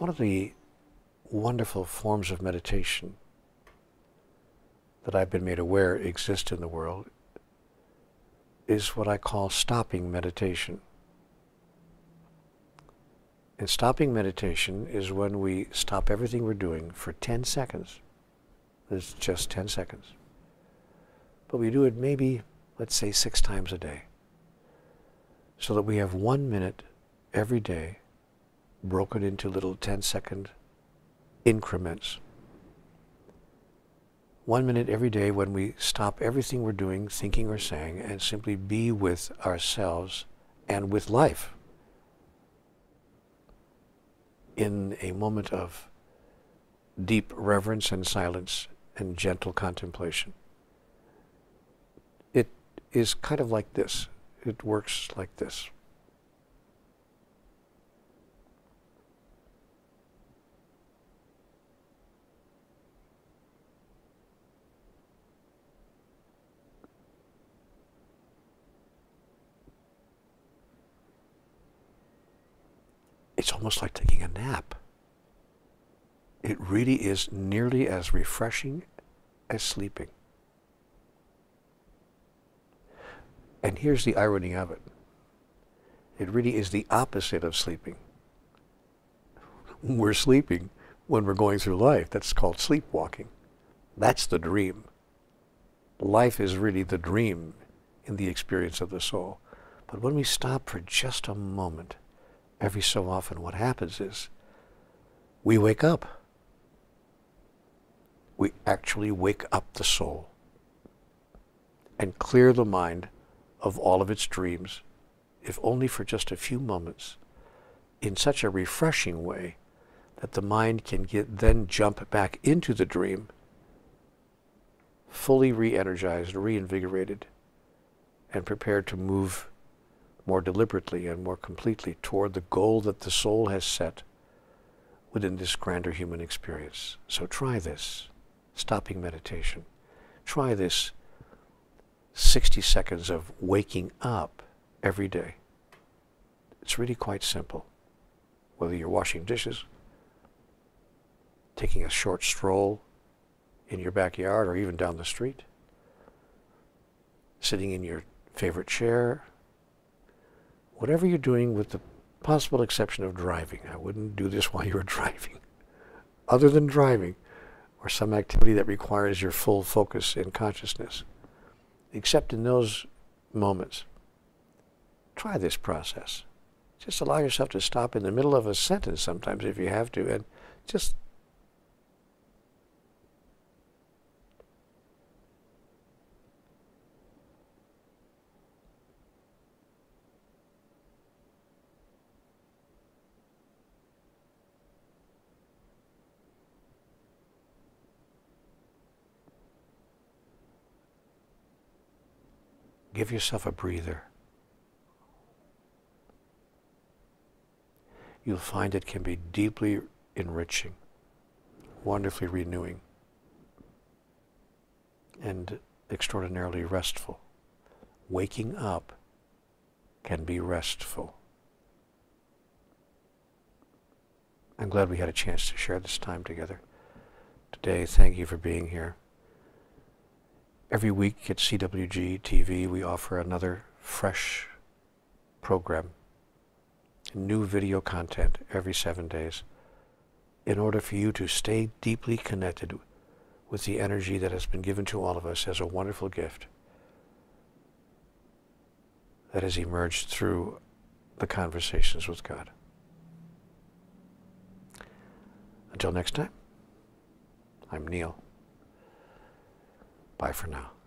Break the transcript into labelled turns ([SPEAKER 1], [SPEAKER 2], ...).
[SPEAKER 1] one of the wonderful forms of meditation that I've been made aware exist in the world is what I call stopping meditation. And stopping meditation is when we stop everything we're doing for 10 seconds. It's just 10 seconds. But we do it maybe, let's say, six times a day. So that we have one minute every day broken into little 10 second increments. One minute every day when we stop everything we're doing, thinking or saying, and simply be with ourselves and with life in a moment of deep reverence and silence and gentle contemplation. It is kind of like this. It works like this. It's almost like taking a nap. It really is nearly as refreshing as sleeping. And here's the irony of it. It really is the opposite of sleeping. We're sleeping when we're going through life. That's called sleepwalking. That's the dream. Life is really the dream in the experience of the soul. But when we stop for just a moment every so often what happens is we wake up. We actually wake up the soul and clear the mind of all of its dreams, if only for just a few moments, in such a refreshing way that the mind can get then jump back into the dream fully re-energized, reinvigorated, and prepared to move more deliberately and more completely toward the goal that the soul has set within this grander human experience. So try this, stopping meditation. Try this 60 seconds of waking up every day. It's really quite simple. Whether you're washing dishes, taking a short stroll in your backyard or even down the street, sitting in your favorite chair, whatever you're doing with the possible exception of driving. I wouldn't do this while you're driving. Other than driving, or some activity that requires your full focus and consciousness, except in those moments, try this process. Just allow yourself to stop in the middle of a sentence sometimes if you have to, and just Give yourself a breather. You'll find it can be deeply enriching, wonderfully renewing, and extraordinarily restful. Waking up can be restful. I'm glad we had a chance to share this time together. Today, thank you for being here. Every week at CWG TV, we offer another fresh program, new video content every seven days, in order for you to stay deeply connected with the energy that has been given to all of us as a wonderful gift that has emerged through the conversations with God. Until next time, I'm Neale. Bye for now.